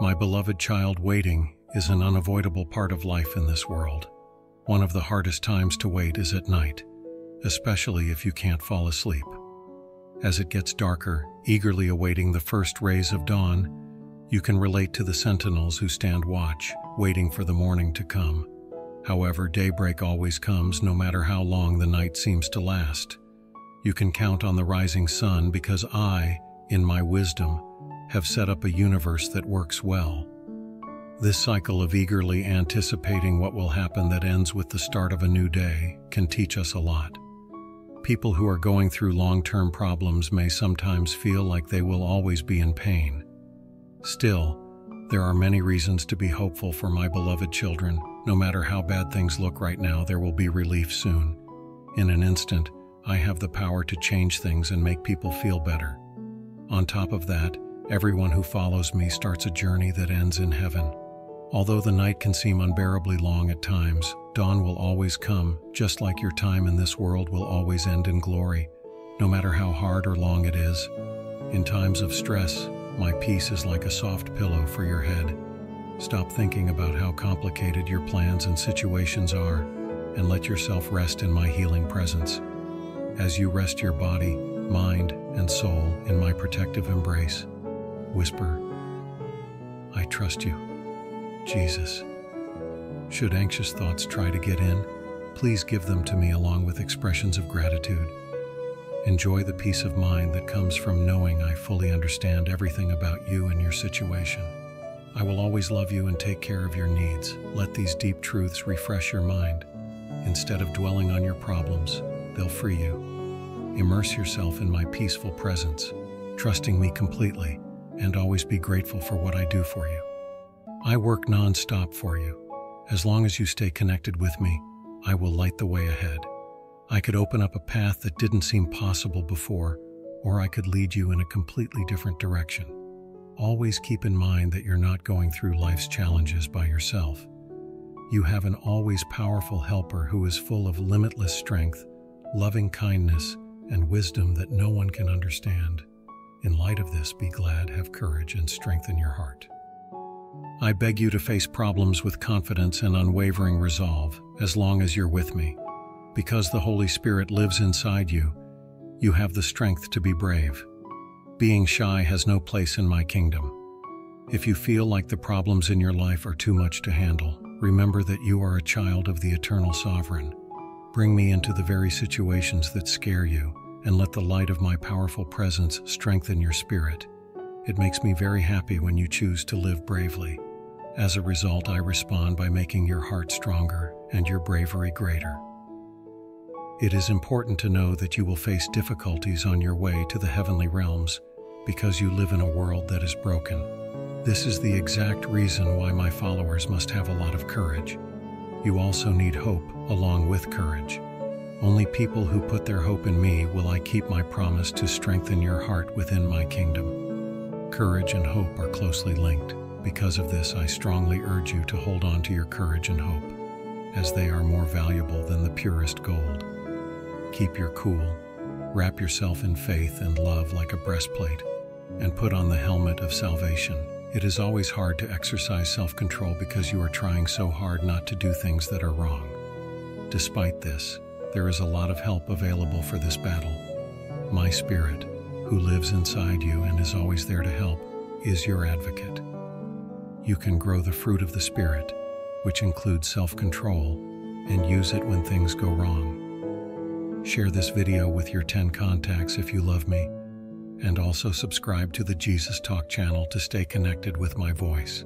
My beloved child, waiting is an unavoidable part of life in this world. One of the hardest times to wait is at night, especially if you can't fall asleep. As it gets darker, eagerly awaiting the first rays of dawn, you can relate to the sentinels who stand watch, waiting for the morning to come. However, daybreak always comes no matter how long the night seems to last. You can count on the rising sun because I, in my wisdom, have set up a universe that works well. This cycle of eagerly anticipating what will happen that ends with the start of a new day can teach us a lot. People who are going through long-term problems may sometimes feel like they will always be in pain. Still, there are many reasons to be hopeful for my beloved children. No matter how bad things look right now, there will be relief soon. In an instant, I have the power to change things and make people feel better. On top of that, everyone who follows me starts a journey that ends in heaven. Although the night can seem unbearably long at times, dawn will always come, just like your time in this world will always end in glory, no matter how hard or long it is. In times of stress, my peace is like a soft pillow for your head. Stop thinking about how complicated your plans and situations are, and let yourself rest in my healing presence as you rest your body, mind, and soul in my protective embrace. Whisper, I trust you, Jesus. Should anxious thoughts try to get in, please give them to me along with expressions of gratitude. Enjoy the peace of mind that comes from knowing I fully understand everything about you and your situation. I will always love you and take care of your needs. Let these deep truths refresh your mind. Instead of dwelling on your problems, they'll free you. Immerse yourself in my peaceful presence, trusting me completely, and always be grateful for what I do for you. I work non-stop for you. As long as you stay connected with me, I will light the way ahead. I could open up a path that didn't seem possible before, or I could lead you in a completely different direction. Always keep in mind that you're not going through life's challenges by yourself. You have an always powerful helper who is full of limitless strength loving kindness, and wisdom that no one can understand. In light of this, be glad, have courage, and strengthen your heart. I beg you to face problems with confidence and unwavering resolve as long as you're with me. Because the Holy Spirit lives inside you, you have the strength to be brave. Being shy has no place in my kingdom. If you feel like the problems in your life are too much to handle, remember that you are a child of the eternal sovereign. Bring me into the very situations that scare you, and let the light of my powerful presence strengthen your spirit. It makes me very happy when you choose to live bravely. As a result, I respond by making your heart stronger and your bravery greater. It is important to know that you will face difficulties on your way to the heavenly realms because you live in a world that is broken. This is the exact reason why my followers must have a lot of courage. You also need hope along with courage. Only people who put their hope in me will I keep my promise to strengthen your heart within my kingdom. Courage and hope are closely linked. Because of this, I strongly urge you to hold on to your courage and hope, as they are more valuable than the purest gold. Keep your cool, wrap yourself in faith and love like a breastplate, and put on the helmet of salvation. It is always hard to exercise self control because you are trying so hard not to do things that are wrong. Despite this, there is a lot of help available for this battle. My spirit, who lives inside you and is always there to help, is your advocate. You can grow the fruit of the Spirit, which includes self control, and use it when things go wrong. Share this video with your 10 contacts if you love me and also subscribe to the Jesus Talk channel to stay connected with my voice.